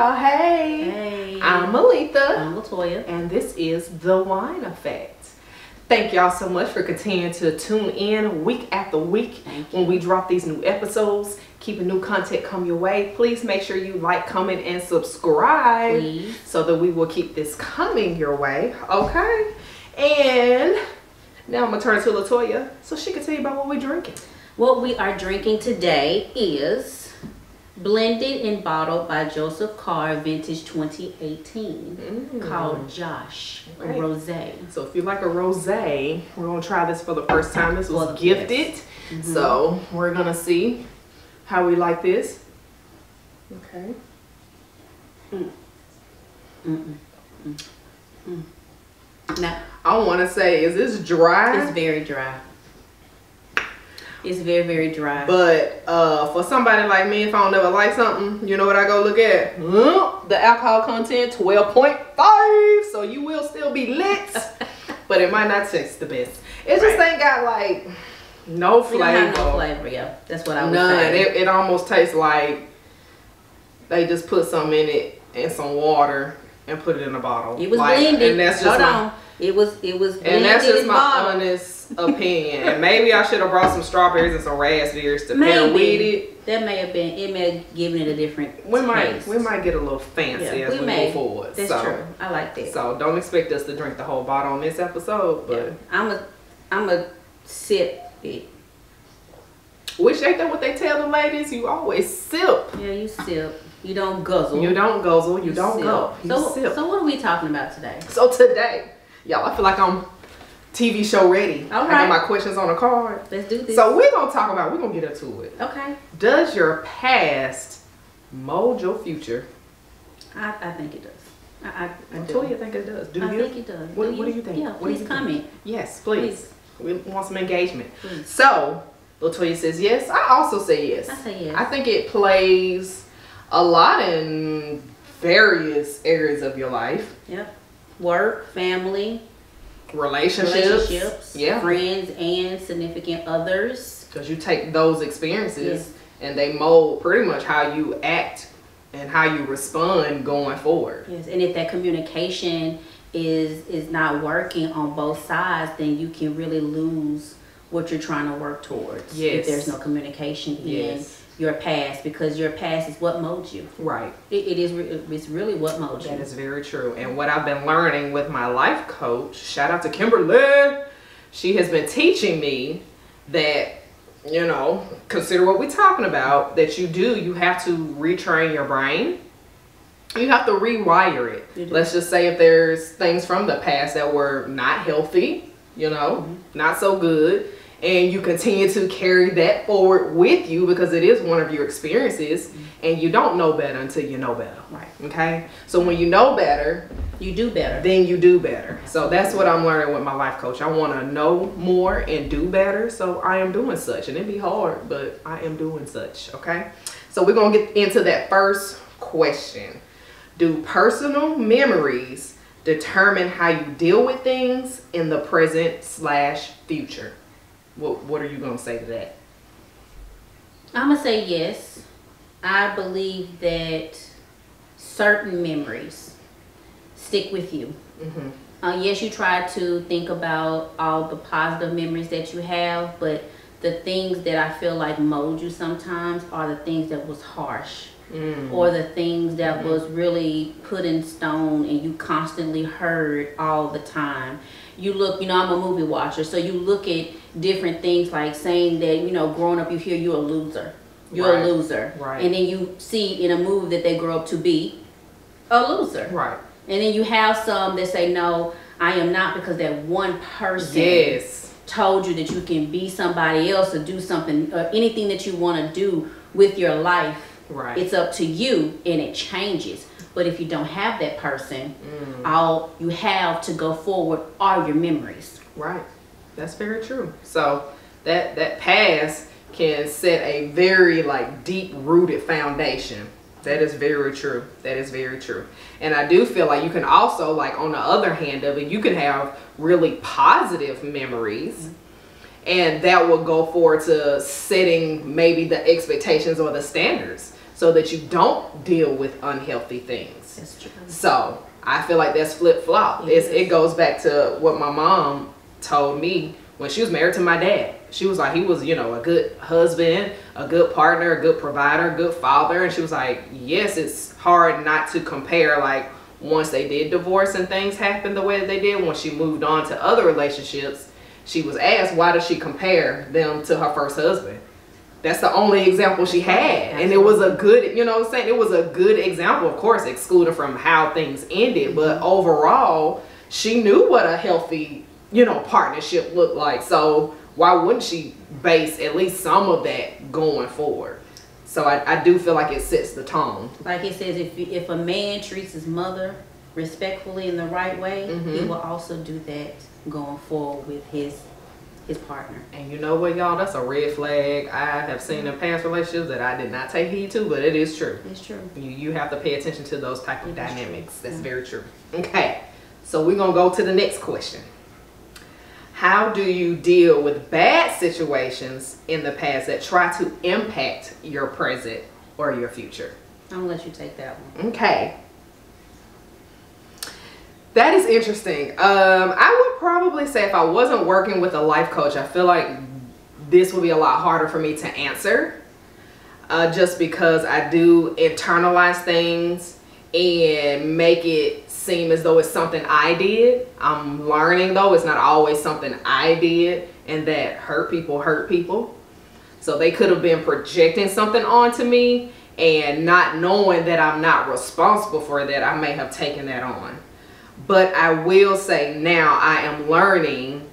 y'all. Hey. Hey. I'm Maletha. I'm La'Toya. And this is The Wine Effect. Thank y'all so much for continuing to tune in week after week when we drop these new episodes. Keeping new content come your way. Please make sure you like, comment, and subscribe Please. so that we will keep this coming your way. Okay? And now I'm gonna turn to La'Toya so she can tell you about what we're drinking. What we are drinking today is blended and bottled by Joseph Carr Vintage 2018 Mm. called Josh a Right. Rosé. So if you like a rosé, we're gonna try this for the first time. This was Well, gifted, yes. Mm-hmm. so we're gonna see how we like this. Okay. Now, I want to say, is this dry? it's very dry. It's very, very dry. But uh, for somebody like me, if I don't ever like something, you know what I go look at? Mm, the alcohol content, 12.5. So you will still be lit, but it might not taste the best. It just Right. ain't got like no don't no flavor. flavor, yeah. That's what I would None. say. It, it almost tastes like they just put some in it and some water and put it in a bottle. It was Like, blended. And that's just Hold my, on. It was it was and that's just my honest opinion. And maybe I should have brought some strawberries and some raspberries to pair with it. that may have been it may have given it a different We might taste. we might get a little fancy yeah, as we we, may. move forward. That's so, true. I like that. So don't expect us to drink the whole bottle on this episode, but yeah. I'm a I'm a sip it. which ain't that what they tell the ladies? You always sip. Yeah, you sip. You don't guzzle. You don't guzzle, you, don't sip. go. You So sip. so what are we talking about today? So today, y'all, I feel like I'm TV show ready. All I right. got my questions on a card. Let's do this. So we're gonna talk about, we're gonna get into it. okay. Does your past mold your future? I, I think it does. I I, I do. La'Toya think it does. Do I you? think it does. What- what do you think? Yeah, What do you please think? comment. Yes, please. We want some engagement. So La'Toya says yes. I also say yes. I say yes. I think it plays a lot in various areas of your life. Yep. Work, family, Relationships. relationships, Yeah. friends, and significant others. Because you take those experiences Yes. and they mold pretty much how you act and how you respond going forward. Yes, and if that communication is is not working on both sides, then you can really lose what you're trying to work towards. Yes. If there's no communication Yes. in your past, because your past is what molds you. Right. It, it is. It's really what molds you. That is very true. And what I've been learning with my life coach, shout out to Kimberly, she has been teaching me that, you know, consider what we're talking about, that you do, you have to retrain your brain. You have to rewire it. Let's just say if there's things from the past that were not healthy, you know, Mm-hmm. not so good, and you continue to carry that forward with you because it is one of your experiences, mm-hmm. and you don't know better until you know better. Right. Okay? So when you know better, You do better. then you do better. So that's what I'm learning with my life coach. I want to know more and do better. So I am doing such. And it be hard, but I am doing such. Okay? So we're going to get into that first question. Do personal memories determine how you deal with things in the present slash future? What, what are you going to say to that? I'm gonna say yes. I believe that certain memories stick with you. Mm-hmm. Uh, yes, you try to think about all the positive memories that you have, but the things that I feel like mold you sometimes are the things that was harsh Mm. or the things that was really put in stone and you constantly heard all the time. You look, you know, I'm a movie watcher, so you look at different things like saying that, you know, growing up you hear you're a loser. You're Right. a loser. Right. And then you see in a movie that they grow up to be a loser. Right. And then you have some that say, no, I am not because that one person Yes. told you that you can be somebody else or do something or anything that you want to do with your life. Right. It's up to you and it changes. But if you don't have that person, Mm. all you have to go forward are your memories. Right. That's very true. So that that past can set a very like deep rooted foundation. That is very true. That is very true. And I do feel like you can also like on the other hand of it, you can have really positive memories. And that will go forward to setting maybe the expectations or the standards. so that you don't deal with unhealthy things. That's true. So I feel like that's flip flop. It's It goes back to what my mom told me when she was married to my dad. She was like, he was, you know, a good husband, a good partner, a good provider, a good father. And she was like, yes, it's hard not to compare, like, once they did divorce and things happened the way that they did, when she moved on to other relationships, she was asked, why does she compare them to her first husband? That's the only example she had. And it was a good, you know I'm saying? It was a good example, of course, excluded from how things ended. But mm-hmm. overall, she knew what a healthy, you know, partnership look like. So why wouldn't she base at least some of that going forward? So I, I do feel like it sets the tone. Like it says, if if a man treats his mother respectfully in the right way, he Mhm. will also do that going forward with his his partner. And you know what, y'all? That's a red flag I have seen in past relationships that I did not take heed to, but it is true. It's true. You, you have to pay attention to those type of It dynamics. That's Yeah. very true. Okay, so we're gonna go to the next question. How do you deal with bad situations in the past that try to impact your present or your future? I'm gonna let you take that one. Okay. That is interesting. Um, I would probably say if I wasn't working with a life coach, I feel like this would be a lot harder for me to answer. Uh, just because I do internalize things and make it seem as though it's something I did. I'm learning though, it's not always something I did, and that hurt people hurt people. So they could have been projecting something onto me and not knowing that I'm not responsible for that, I may have taken that on. But I will say now I am learning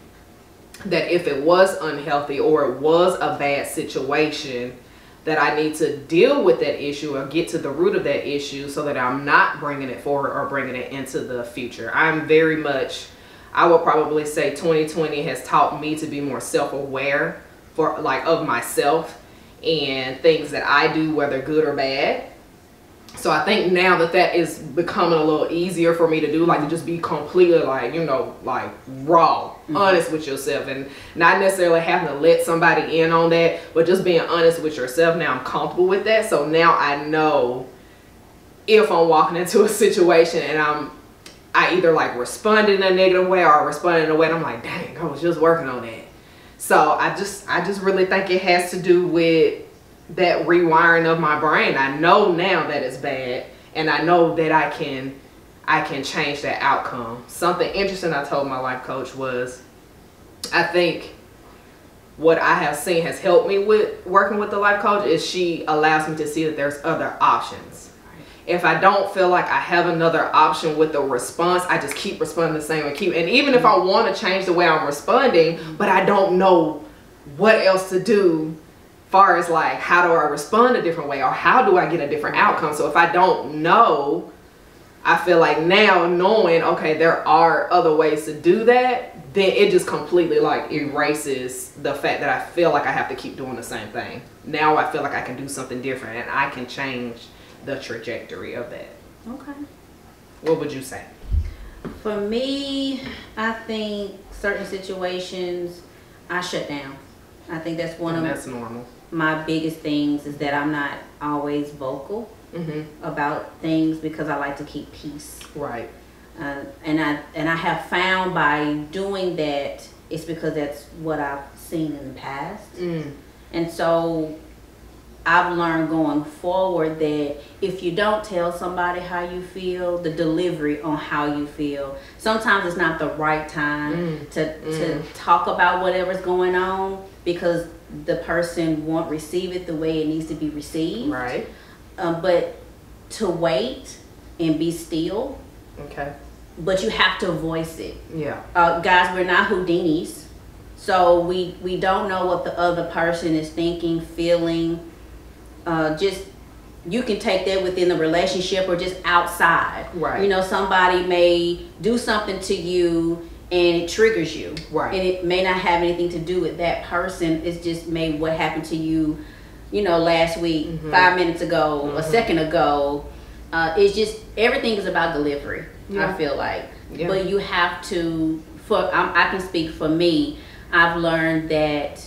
that if it was unhealthy or it was a bad situation, that I need to deal with that issue or get to the root of that issue so that I'm not bringing it forward or bringing it into the future. I'm very much, I would probably say 2020 has taught me to be more self-aware for like of myself and things that I do, whether good or bad. So I think now that that is becoming a little easier for me to do, like to just be completely like, you know, like raw, Mm-hmm. honest with yourself and not necessarily having to let somebody in on that, but just being honest with yourself. Now I'm comfortable with that. So now I know if I'm walking into a situation and I'm, I either like respond in a negative way or respond in a way I'm like, dang, I was just working on that. So I just, I just really think it has to do with that rewiring of my brain. I know now that it's bad and I know that I can I can change that outcome. Something interesting I told my life coach was I think what I have seen has helped me with working with the life coach is she allows me to see that there's other options. If I don't feel like I have another option with the response, I just keep responding the same and keep and even if I mm-hmm. want to change the way I'm responding, mm-hmm. but I don't know what else to do far as like how do I respond a different way or how do I get a different outcome. So if I don't know, I feel like now knowing okay there are other ways to do that, then it just completely like erases the fact that I feel like I have to keep doing the same thing. Now I feel like I can do something different and I can change the trajectory of that. Okay. What would you say? For me, I think certain situations I shut down. I think that's one And of that's normal. my biggest things is that I'm not always vocal hmm about things because I like to keep peace. Right. Uh, and I and I have found by doing that, it's because that's what I've seen in the past. Mm. And so I've learned going forward that if you don't tell somebody how you feel, the delivery on how you feel, sometimes it's not the right time Mm. to, to talk about whatever's going on because the person won't receive it the way it needs to be received. Right. Um, but to wait and be still, Okay. but you have to voice it Yeah. uh, guys, we're not Houdinis, so we we don't know what the other person is thinking, feeling. Uh, just you can take that within the relationship or just outside. Right. You know, somebody may do something to you and it triggers you. Right. And it may not have anything to do with that person. It's just may what happened to you, you know, last week, Mhm. five minutes ago, a Mhm. second ago. Uh, it's just everything is about delivery. Yeah. I feel like, Yeah. but you have to. For I'm, I can speak for me. I've learned that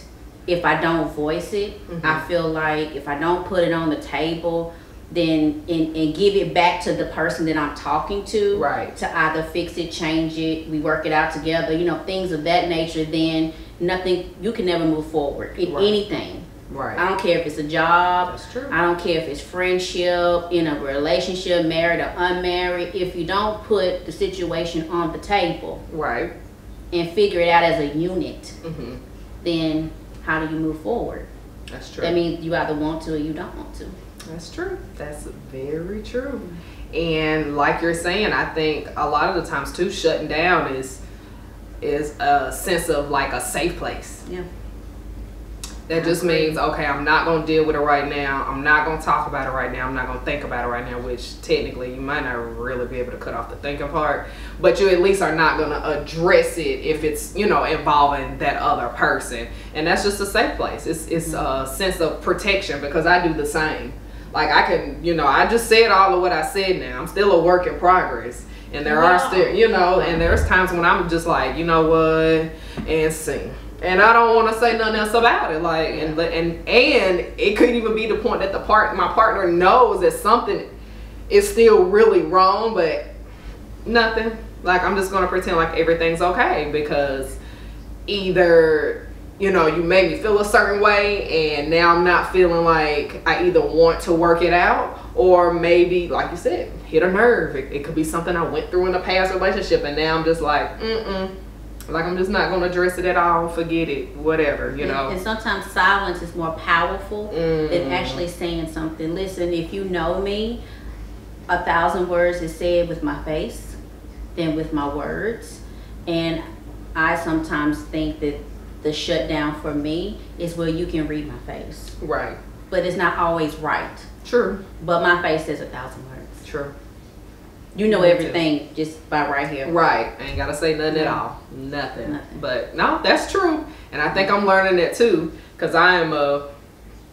if I don't voice it, Mhm. I feel like if I don't put it on the table, then and, and give it back to the person that I'm talking to Right. to either fix it, change it, we work it out together, you know, things of that nature, then nothing you can never move forward in Right. anything. I don't care if it's a job. That's true. I don't care if it's friendship, in a relationship, married or unmarried. If you don't put the situation on the table Right. and figure it out as a unit, hmm then how do you move forward? That's true. That means you either want to or you don't want to. That's true. That's very true. And like you're saying, I think a lot of the times too, shutting down is is a sense of like a safe place. Yeah. That just means okay, I'm not gonna deal with it right now. I'm not gonna talk about it right now. I'm not gonna think about it right now. Which technically you might not really be able to cut off the thinking part, but you at least are not gonna address it if it's you know involving that other person. And that's just a safe place. It's it's mm-hmm. a sense of protection because I do the same. Like I can you know I just said all of what I said now. I'm still a work in progress. And there are still, you know, and there's times when I'm just like, you know what, and sing and I don't want to say nothing else about it. Like, and and and it could even be the point that the part my partner knows that something is still really wrong, but nothing. Like, I'm just gonna pretend like everything's okay because either you know you made me feel a certain way, and now I'm not feeling like I either want to work it out or maybe, like you said, hit a nerve. It, it could be something I went through in a past relationship, and now I'm just like, mm mm. Like I'm just not gonna address it at all. Forget it. Whatever. You know. And sometimes silence is more powerful Mm. than actually saying something. Listen, if you know me, a thousand words is said with my face than with my words. And I sometimes think that the shutdown for me is where you can read my face. Right. But it's not always right. True. But my face says a thousand words. True. You know Me too. everything just by right here. Right. I ain't gotta say nothing at all. Nothing. Nothing. But no, that's true. And I think I'm learning that too. Cause I am a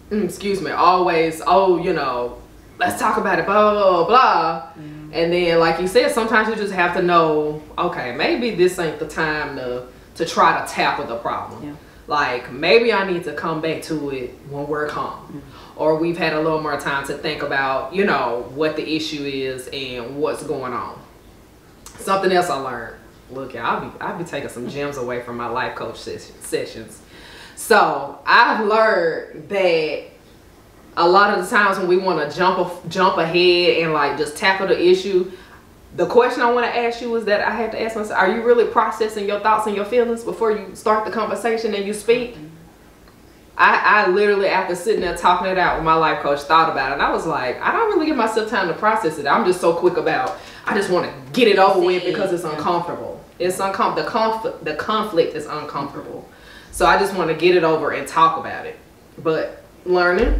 mm, excuse me, always, oh, you know, let's talk about it, blah blah blah blah. And then like you said, sometimes you just have to know, okay, maybe this ain't the time to to try to tackle the problem. Yeah. Like maybe I need to come back to it when we're calm. Or we've had a little more time to think about, you know, what the issue is and what's going on. Something else I learned. Look, I'll be I'll be taking some gems away from my life coach ses- sessions. So I've learned that a lot of the times when we want to jump jump ahead and like just tackle the issue, the question I want to ask you is that I have to ask myself: Are you really processing your thoughts and your feelings before you start the conversation and you speak? I, I literally, after sitting there talking it out with my life coach, thought about it. And I was like, I don't really give myself time to process it. I'm just so quick about, I just want to get it over with because it's uncomfortable. It's uncomfortable. The conflict, the conflict is uncomfortable. So I just want to get it over and talk about it. But learning,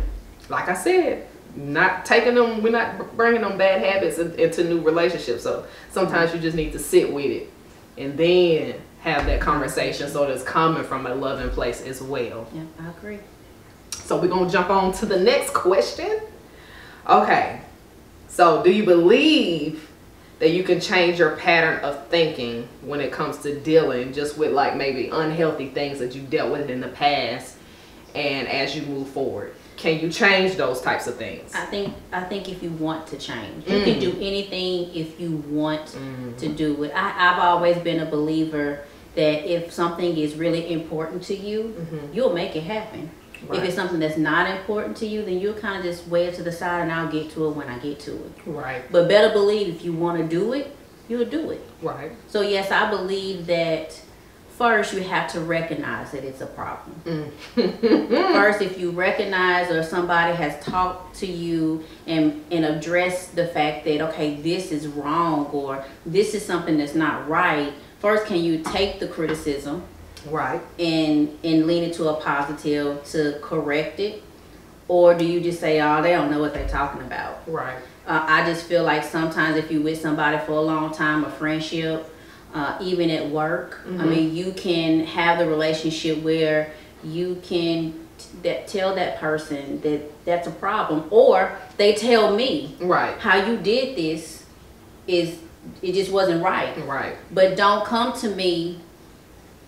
like I said, not taking them, we're not bringing them bad habits in- into new relationships. So sometimes you just need to sit with it and then have that conversation so it's coming from a loving place as well. Yeah, I agree. So we're gonna jump on to the next question. Okay. So do you believe that you can change your pattern of thinking when it comes to dealing just with like maybe unhealthy things that you dealt with in the past and as you move forward? Can you change those types of things? I think I think if you want to change, you can mm. do anything if you want to mm-hmm. do it. I, I've always been a believer that if something is really important to you, mm-hmm. you'll make it happen. Right. If it's something that's not important to you, then you'll kind of just wave it to the side and I'll get to it when I get to it. Right. But better believe if you want to do it, you'll do it. Right. So yes, I believe that first you have to recognize that it's a problem. first, if you recognize or somebody has talked to you and and addressed the fact that okay, this is wrong or this is something that's not right. First, can you take the criticism Right. and and lean it to a positive to correct it, or do you just say, oh, they don't know what they're talking about? Right. Uh, I just feel like sometimes if you're with somebody for a long time, a friendship, uh, even at work, I mean, you can have the relationship where you can t- that tell that person that that's a problem, or they tell me Right. how you did this is it just wasn't right. Right. But don't come to me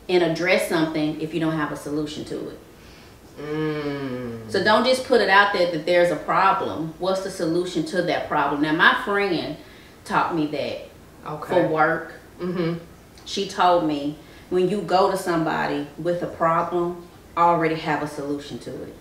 and address something if you don't have a solution to it. Mm. So don't just put it out there that there's a problem. What's the solution to that problem? Now, my friend taught me that Okay. for work. Mm-hmm. She told me when you go to somebody with a problem, already have a solution to it.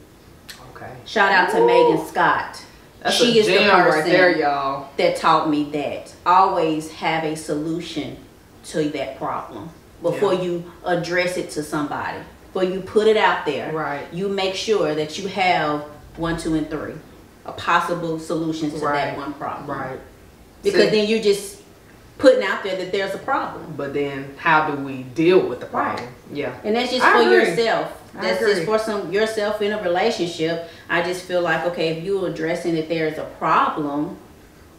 Okay. Shout out to Ooh. Megan Scott. That's she a is the gem person right there, y'all. that taught me that. Always have a solution to that problem before Yeah. you address it to somebody. Before you put it out there, Right. you make sure that you have one, two, and three, a possible solutions to Right. that one problem. Right. Because See? then you're just putting out there that there's a problem. But then, how do we deal with the problem? Right. Yeah. And that's just I for agree. yourself. That's just for some yourself in a relationship. I just feel like okay, if you're addressing that there's a problem,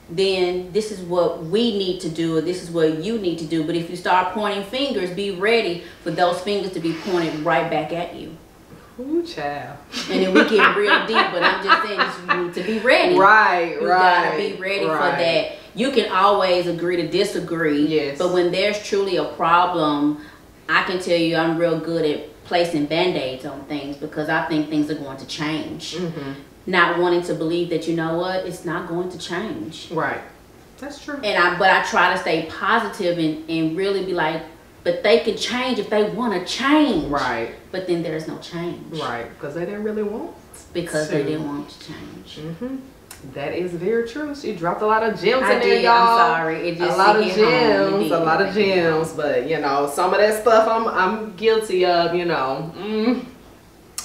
then this is what we need to do, or this is what you need to do. But if you start pointing fingers, be ready for those fingers to be pointed right back at you. Ooh, child. And then we get real deep. But I'm just saying, you need to be ready. Right, You right. You gotta be ready for that. You can always agree to disagree. Yes. But when there's truly a problem, I can tell you I'm real good at placing band-aids on things because I think things are going to change. Mm-hmm. Not wanting to believe that you know what, it's not going to change. Right. That's true. And I but I try to stay positive and, and really be like, but they can change if they want to change. Right, But then there's no change. right. Because they didn't really want. Because they to. didn't want to change. Mm-hmm. That is very true. She dropped a lot of gems I in there, y'all. I'm sorry. It just a lot of hit home. It gems, a lot of It hit home. gems, but you know, some of that stuff I'm I'm guilty of, you know. Mm,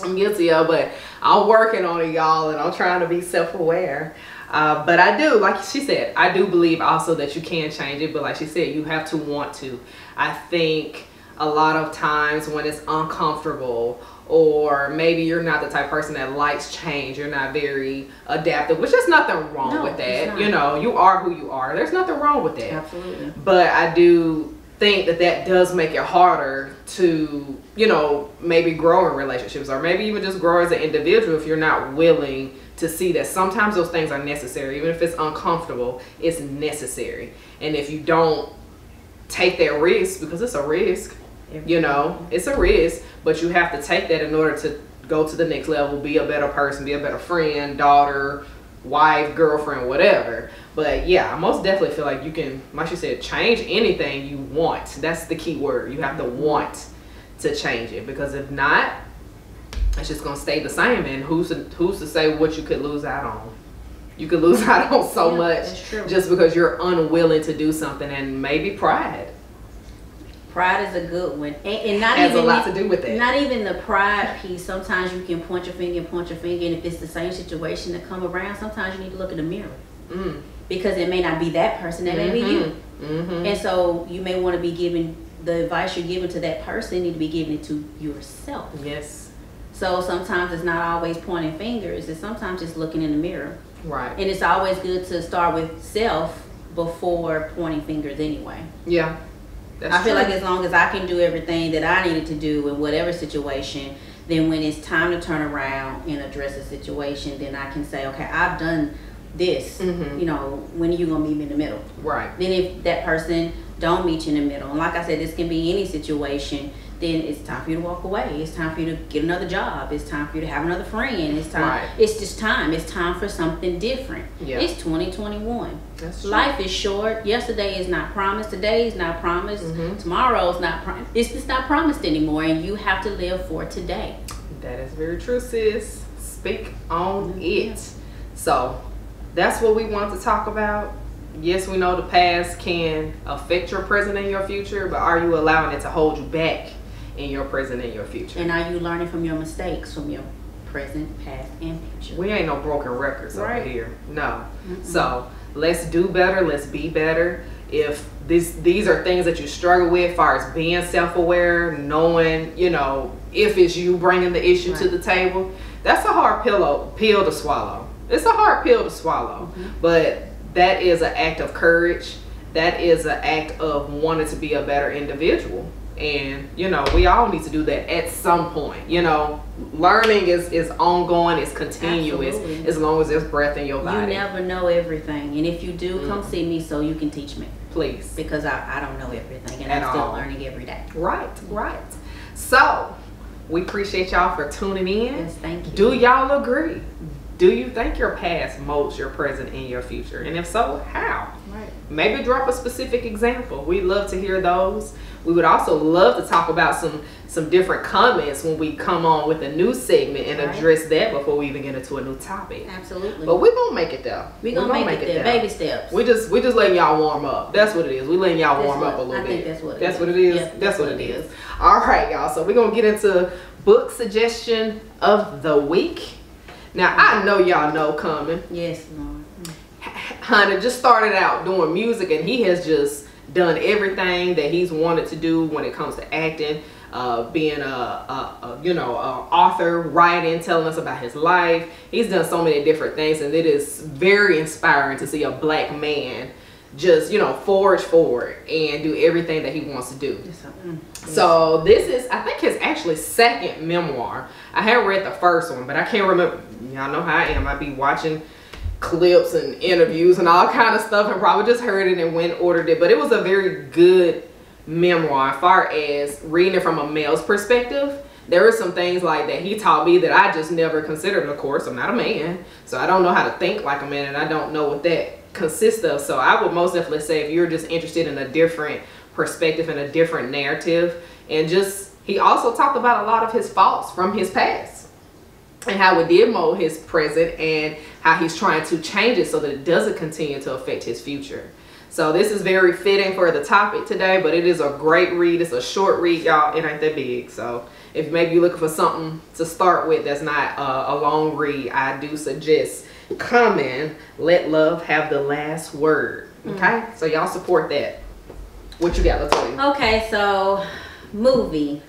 I'm guilty of, but I'm working on it, y'all, and I'm trying to be self-aware. Uh, but I do, like she said, I do believe also that you can change it, but like she said, you have to want to. I think a lot of times when it's uncomfortable or maybe you're not the type of person that likes change you're not very adaptive which is nothing wrong No, with that you know you are who you are there's nothing wrong with that Absolutely. but I do think that that does make it harder to, you know, maybe grow in relationships or maybe even just grow as an individual if you're not willing to see that sometimes those things are necessary. Even if it's uncomfortable, it's necessary. And if you don't take that risk, because it's a risk, you know, it's a risk, but you have to take that in order to go to the next level, be a better person, be a better friend, daughter, wife, girlfriend, whatever. But yeah, I most definitely feel like you can, like you said, change anything you want. That's the key word. You have to want to change it because if not, it's just gonna stay the same. And who's to, who's to say what you could lose out on? You could lose out on so Yeah, much just because you're unwilling to do something, and maybe pride Pride is a good one, and, and not has a even lot to do with that. not even the pride piece. Sometimes you can point your finger and point your finger, and if it's the same situation that come around, sometimes you need to look in the mirror Mm. because it may not be that person, that may be you. Mm-hmm. And so you may want to be giving the advice you're giving to that person need to be giving it to yourself. Yes. So sometimes it's not always pointing fingers. It's sometimes just looking in the mirror. Right. And it's always good to start with self before pointing fingers anyway. Yeah. That's I feel true. like as long as I can do everything that I needed to do in whatever situation, then when it's time to turn around and address a situation, then I can say, okay, I've done this. Mhm. You know, when are you gonna meet me in the middle? right. Then if that person don't meet you in the middle, and like I said, this can be any situation, then it's time for you to walk away. It's time for you to get another job. It's time for you to have another friend. It's time. Right. It's just time. It's time for something different. Yeah. It's 2021. That's true. Life is short. Yesterday is not promised. Today is not promised. Mhm. is not promised. It's just not promised anymore, and you have to live for today. That is very true, sis. Speak on Mhm. it. So, that's what we want to talk about. Yes, we know the past can affect your present and your future, but are you allowing it to hold you back in your present and your future? And are you learning from your mistakes, from your present, past, and future? we ain't no broken records over here. No. So let's do better. Let's be better. If this these are things that you struggle with, as far as being self-aware, knowing you know if it's you bringing the issue to the table, that's a hard pillow pill to swallow. It's a hard pill to swallow, Mm-hmm. but that is an act of courage. That is an act of wanting to be a better individual. And you know, we all need to do that at some point. You know, learning is is ongoing, it's continuous Absolutely. as long as there's breath in your body You never know everything, and if you do, come Mm. see me so you can teach me Please. because I, I don't know everything, and At I'm still all. learning every day. Right, right. So We appreciate y'all for tuning in. Yes, thank you. Do y'all agree? Do you think your past molds your present and your future? And if so, how? Right. Maybe drop a specific example. We'd love to hear those. We would also love to talk about some some different comments when we come on with a new segment and Right. address that before we even get into a new topic. Absolutely. But we're gonna make it though. we gonna, make, it there. Baby steps. We just we just letting y'all warm up. That's what it is. We letting y'all That's warm what- up a little I bit. think that's what it that's is. what it is. Yep, that's, what it is. All right, y'all. So we're gonna get into book suggestion of the week. Now I mm. know y'all know Common. yes, Lord. Mm. Hunter just started out doing music and he has just done everything that he's wanted to do when it comes to acting uh, being a, a, a you know a author writing telling us about his life he's done so many different things and it is very inspiring to see a black man just you know forge forward and do everything that he wants to do Yes, mm. so this is, I think, his actually second memoir. I had read the first one, but I can't remember. Y'all know how I am. I be watching clips and interviews and all kind of stuff, and probably just heard it and went ordered it. But it was a very good memoir, as far as reading it from a male's perspective. There were some things like that he taught me that I just never considered. Of course, I'm not a man, so I don't know how to think like a man, and I don't know what that consists of. So I would most definitely say if you're just interested in a different perspective and a different narrative, and just he also talked about a lot of his faults from his past and how it did mold his present and how he's trying to change it so that it doesn't continue to affect his future. So this is very fitting for the topic today, but it is a great read. It's a short read, y'all. It ain't that big. So if maybe you're looking for something to start with that's not uh, a long read, I do suggest Common. Let love have the last word. Okay, so y'all support that. What you got, La'Toya? Okay, so movie.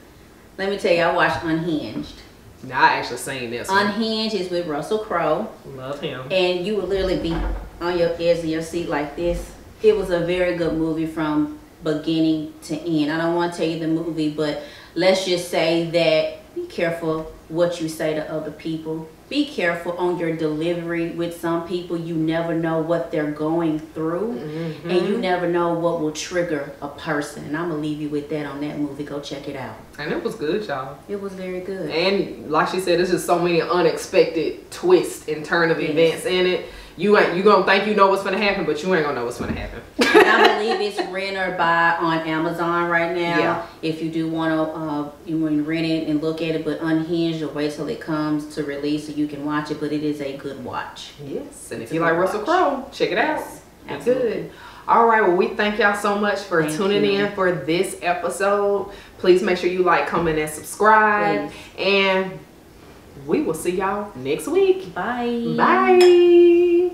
Let me tell you, I watched Unhinged. Now I actually seen this. One. Unhinged is with Russell Crowe, Love him. and you would literally be on your edge of your seat like this. It was a very good movie from beginning to end. I don't want to tell you the movie, but let's just say that be careful what you say to other people. Be careful on your delivery with some people. You never know what they're going through, Mm-hmm. and you never know what will trigger a person. And I'm gonna leave you with that on that movie. Go check it out. And it was good, y'all. It was very good. And like she said, there's just so many unexpected twists and turn of Yes. events in it. You ain't you gonna think you know what's gonna happen, but you ain't gonna know what's gonna happen. And I believe it's rent or buy on Amazon right now. Yeah. If you do want to, uh, you want to rent it and look at it, but unhinged or wait till it comes to release so you can watch it. But it is a good watch. yes. And if you like Russell. Crowe, check it out. Yes, It's good. All right, well, we thank y'all so much for Thank tuning you. in for this episode. Please make sure you like, comment, and subscribe. And we will see y'all next week. Bye. Bye.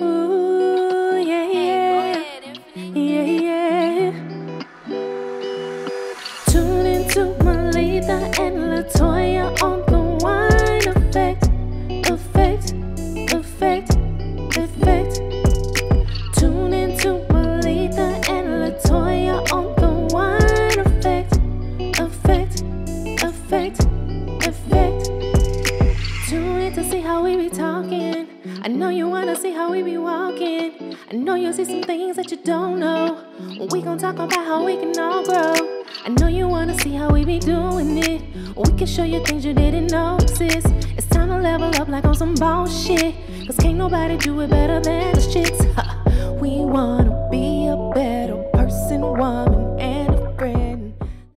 Ooh, yeah, yeah. Yeah, yeah. Tune into Maletha and La'Toya on